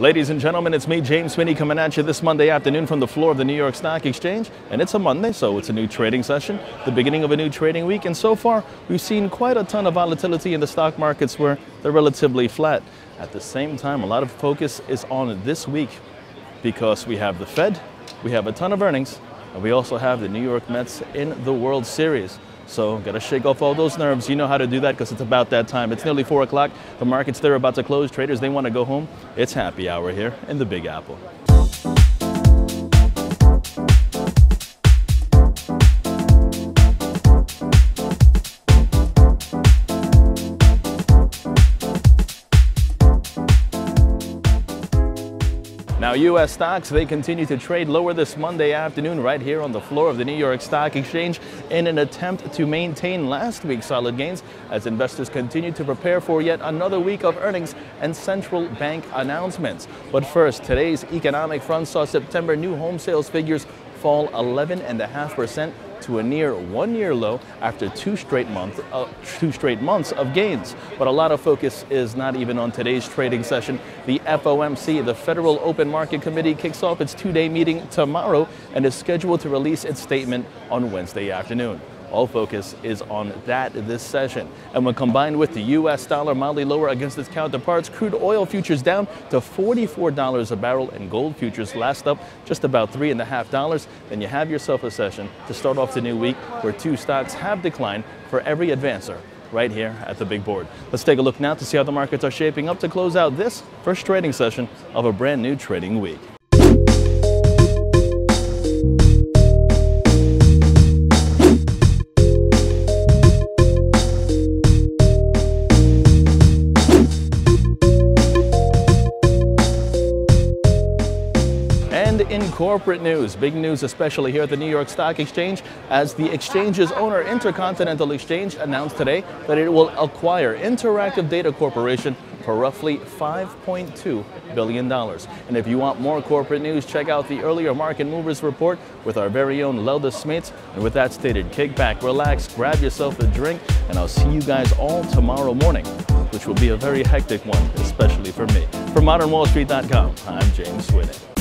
Ladies and gentlemen, it's me, James Sweeney, coming at you this Monday afternoon from the floor of the New York Stock Exchange. And it's a Monday, so it's a new trading session, the beginning of a new trading week. And so far, we've seen quite a ton of volatility in the stock markets where they're relatively flat. At the same time, a lot of focus is on this week because we have the Fed, we have a ton of earnings, and we also have the New York Mets in the World Series. So got to shake off all those nerves. You know how to do that because it's about that time. It's nearly 4 o'clock. The markets, they're about to close. Traders, they want to go home. It's happy hour here in the Big Apple. Now, U.S. stocks, they continue to trade lower this Monday afternoon right here on the floor of the New York Stock Exchange in an attempt to maintain last week's solid gains as investors continue to prepare for yet another week of earnings and central bank announcements. But first, today's economic front saw September new home sales figures fall 11.5% to a near one-year low after two straight, month, uh, two straight months of gains. But a lot of focus is not even on today's trading session. The FOMC, the Federal Open Market Committee, kicks off its two-day meeting tomorrow and is scheduled to release its statement on Wednesday afternoon. All focus is on that this session. And when combined with the U.S. dollar mildly lower against its counterparts, crude oil futures down to $44 a barrel and gold futures last up just about $3.5, then you have yourself a session to start off the new week where two stocks have declined for every advancer right here at the big board. Let's take a look now to see how the markets are shaping up to close out this first trading session of a brand new trading week. And in corporate news, big news especially here at the New York Stock Exchange as the exchange's owner Intercontinental Exchange announced today that it will acquire Interactive Data Corporation for roughly $5.2 billion. And if you want more corporate news, check out the earlier market movers report with our very own Lelda Smates. And with that stated, kick back, relax, grab yourself a drink, and I'll see you guys all tomorrow morning, which will be a very hectic one, especially for me. For ModernWallStreet.com, I'm James Sweeney.